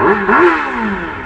Uhum.